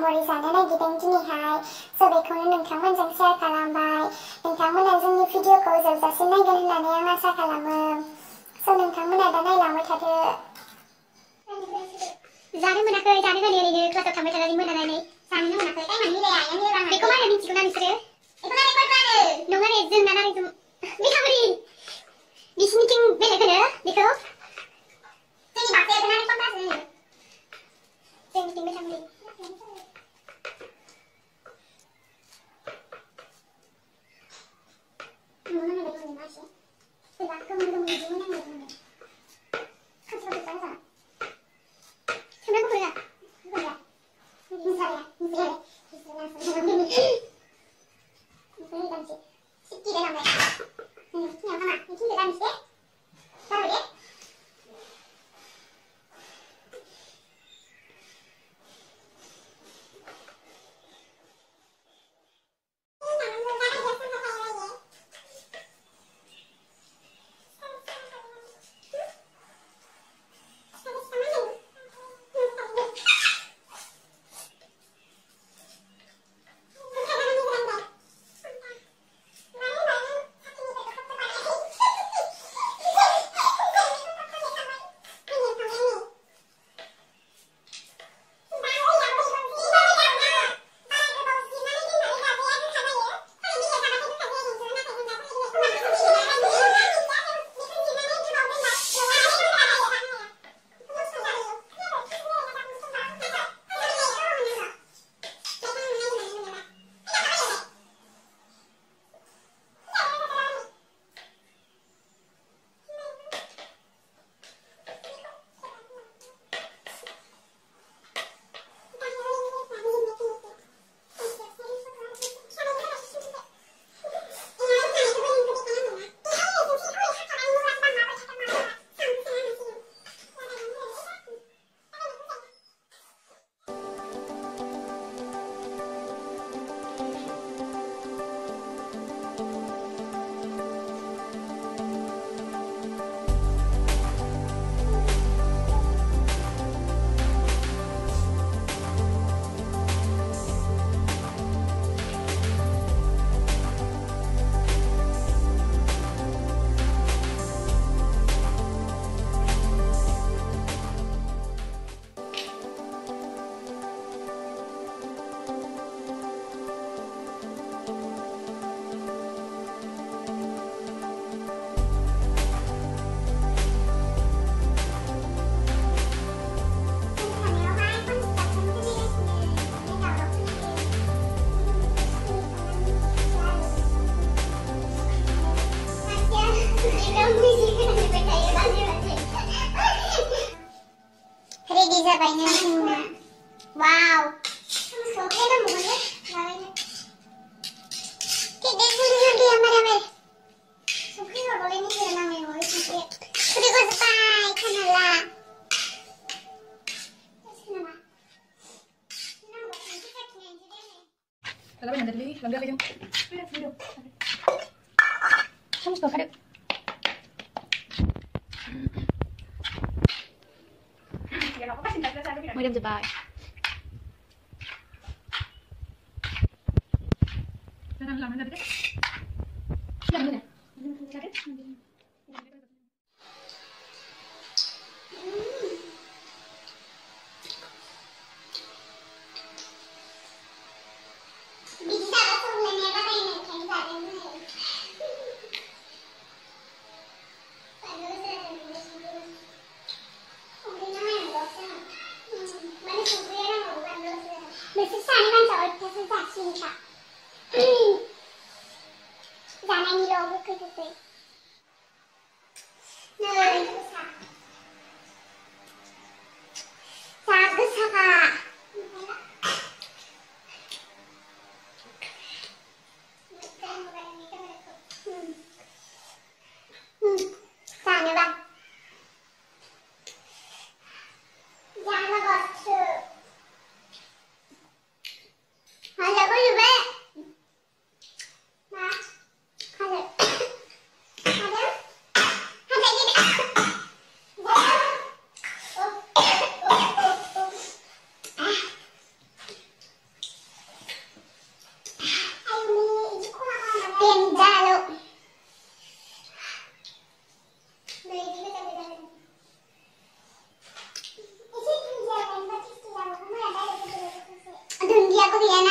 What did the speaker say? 么的啥，奶奶给登记厉害，这边可能能看完整些卡拉麦，能看我那种的啤酒狗肉，这是哪个人奶奶要买啥卡拉么？这能看我那奶奶让我吃的。zaman mana ke zaman kau ni ni ni kelas tu kami terlalu mana ni zaman mana ke zaman ni leh ayam ni orang dekoma ni cikgu nak nisru dekoma ni kau tu nunggu ni zoom mana ni zoom ni kau ni ni sini cing beli kau ni dekoma ni bateri mana ni kau tu Tak payah nanti lagi. Lagi lagi. Sama sama. Sama sama. Sama sama. Sama sama. Sama sama. Sama sama. नहीं था जाना नहीं लोग कुछ bien